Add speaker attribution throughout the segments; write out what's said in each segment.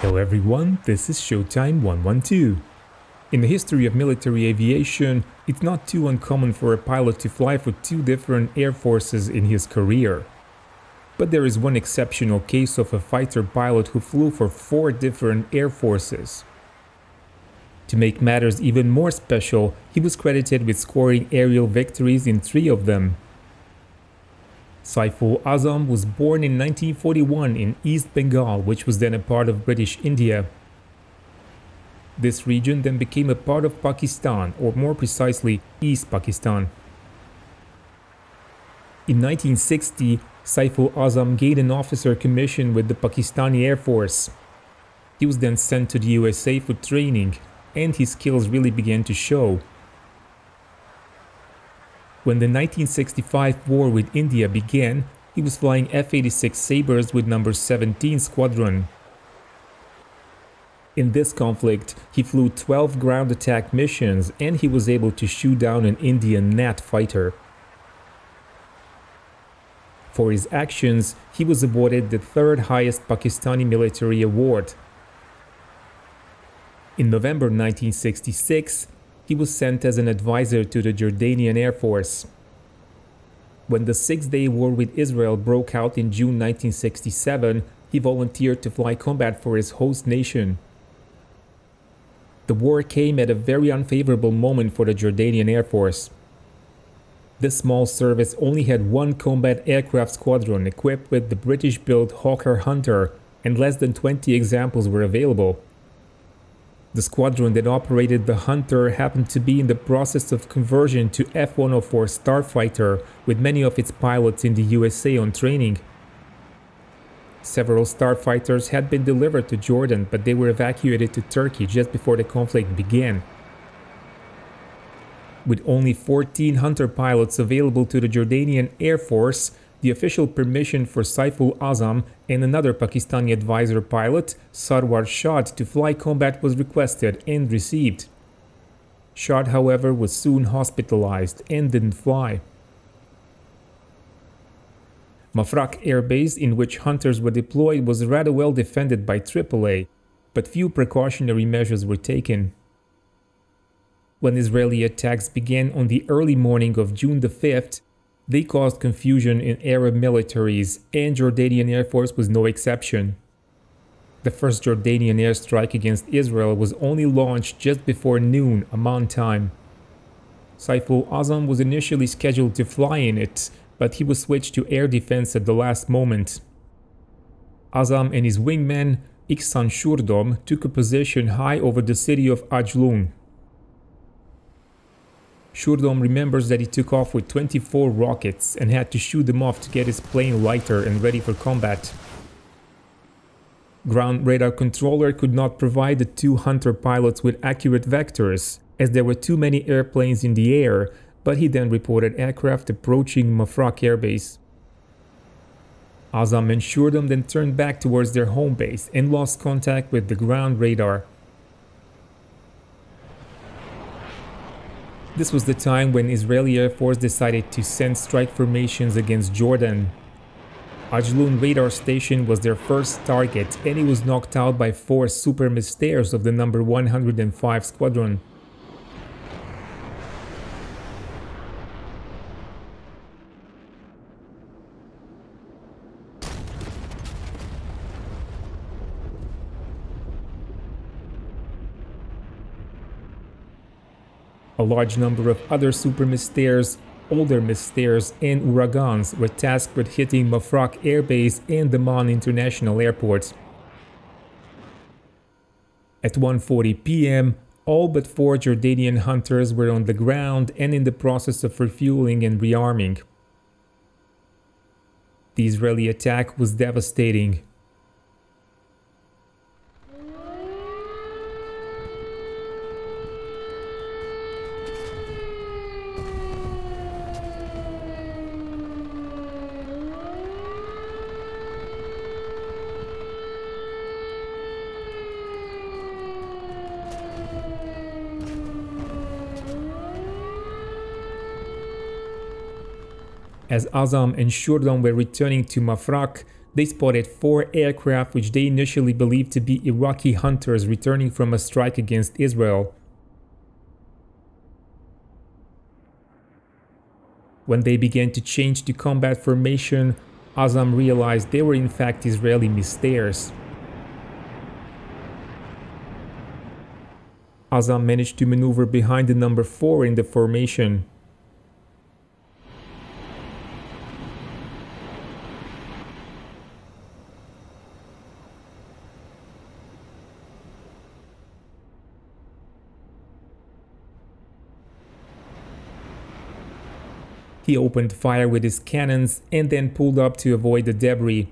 Speaker 1: Hello everyone, this is Showtime 112. In the history of military aviation, it's not too uncommon for a pilot to fly for two different air forces in his career. But there is one exceptional case of a fighter pilot who flew for four different air forces. To make matters even more special, he was credited with scoring aerial victories in three of them. Saiful Azam was born in 1941 in East Bengal, which was then a part of British India. This region then became a part of Pakistan, or more precisely, East Pakistan. In 1960, Saiful Azam gained an officer commission with the Pakistani Air Force. He was then sent to the USA for training, and his skills really began to show. When the 1965 war with India began, he was flying F-86 Sabres with number 17 Squadron. In this conflict, he flew 12 ground attack missions and he was able to shoot down an Indian Gnat fighter. For his actions, he was awarded the third highest Pakistani military award. In November 1966, he was sent as an advisor to the Jordanian Air Force. When the Six Day War with Israel broke out in June 1967, he volunteered to fly combat for his host nation. The war came at a very unfavorable moment for the Jordanian Air Force. This small service only had one combat aircraft squadron equipped with the British built Hawker Hunter, and less than 20 examples were available. The squadron that operated the Hunter happened to be in the process of conversion to F-104 Starfighter with many of its pilots in the USA on training. Several Starfighters had been delivered to Jordan but they were evacuated to Turkey just before the conflict began. With only 14 Hunter pilots available to the Jordanian Air Force, the official permission for Saiful Azam and another Pakistani advisor pilot, Sarwar Shad, to fly combat was requested and received. Shad, however, was soon hospitalized and didn't fly. Mafraq Air Base, in which hunters were deployed, was rather well defended by AAA, but few precautionary measures were taken. When Israeli attacks began on the early morning of June the 5th, they caused confusion in Arab militaries, and Jordanian Air Force was no exception. The first Jordanian airstrike against Israel was only launched just before noon Amman time. Saiful Azam was initially scheduled to fly in it, but he was switched to air defense at the last moment. Azam and his wingman, Iksan Shurdom, took a position high over the city of Ajloun. Shurdom remembers that he took off with 24 rockets and had to shoot them off to get his plane lighter and ready for combat. Ground radar controller could not provide the two Hunter pilots with accurate vectors, as there were too many airplanes in the air, but he then reported aircraft approaching Mafraq airbase. Azam and Shurdom then turned back towards their home base and lost contact with the ground radar. This was the time when Israeli Air Force decided to send strike formations against Jordan. Ajloun radar station was their first target and it was knocked out by four Super Mystères of the number 105 squadron. Large number of other Super Mystères, older Mystères, and Ouragans were tasked with hitting Mafraq Air Base and Amman International Airport. At 1.40 pm, all but four Jordanian hunters were on the ground and in the process of refueling and rearming. The Israeli attack was devastating. As Azam and Shurdom were returning to Mafraq, they spotted four aircraft which they initially believed to be Iraqi hunters returning from a strike against Israel. When they began to change to combat formation, Azam realized they were in fact Israeli Mystères. Azam managed to maneuver behind the number 4 in the formation. He opened fire with his cannons and then pulled up to avoid the debris.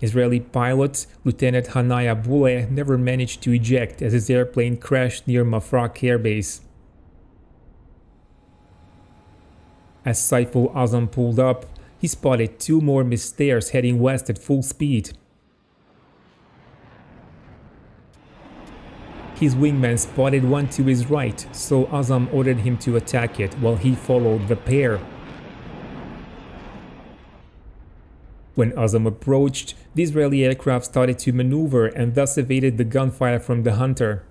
Speaker 1: Israeli pilot Lieutenant Hanaya Bouleh never managed to eject as his airplane crashed near Mafraq Air Base. As Saiful Azam pulled up, he spotted two more Mystères heading west at full speed. His wingman spotted one to his right, so Azam ordered him to attack it while he followed the pair. When Azam approached, the Israeli aircraft started to maneuver and thus evaded the gunfire from the Hunter.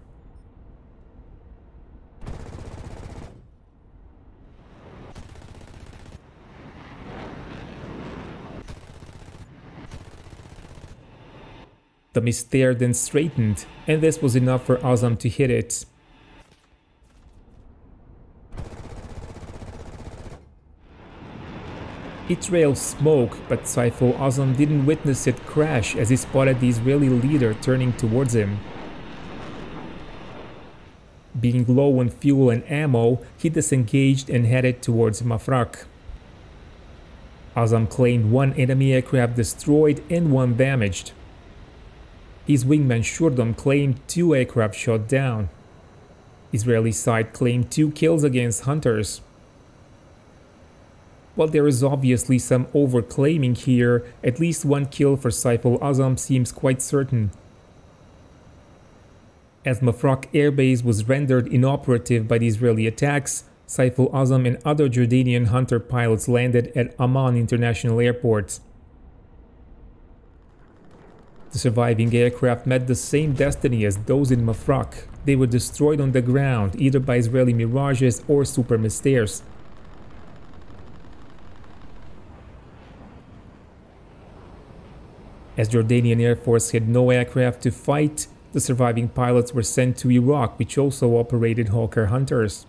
Speaker 1: The mist Mystère then straightened, and this was enough for Azam to hit it. Trailed smoke, but Saiful Azam didn't witness it crash as he spotted the Israeli leader turning towards him. Being low on fuel and ammo, he disengaged and headed towards Mafraq. Azam claimed one enemy aircraft destroyed and one damaged. His wingman Shurdom claimed two aircraft shot down. Israeli side claimed two kills against hunters. While there is obviously some overclaiming here, at least one kill for Saiful Azam seems quite certain. As Mafraq airbase was rendered inoperative by the Israeli attacks, Saiful Azam and other Jordanian hunter pilots landed at Amman International Airport. The surviving aircraft met the same destiny as those in Mafraq. They were destroyed on the ground, either by Israeli Mirages or Super Mystères. As Jordanian Air Force had no aircraft to fight, the surviving pilots were sent to Iraq, which also operated Hawker Hunters.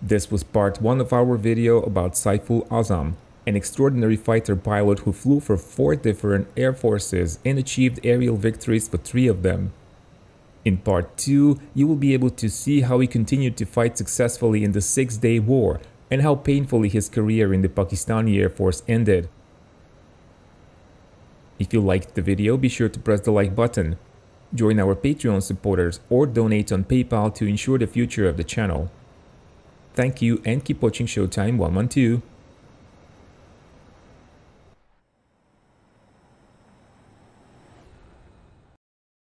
Speaker 1: This was part 1 of our video about Saiful Azam, an extraordinary fighter pilot who flew for four different air forces and achieved aerial victories for three of them. In part 2, you will be able to see how he continued to fight successfully in the Six Day War, and how painfully his career in the Pakistani Air Force ended. If you liked the video, be sure to press the like button, join our Patreon supporters or donate on PayPal to ensure the future of the channel. Thank you and keep watching Showtime 112.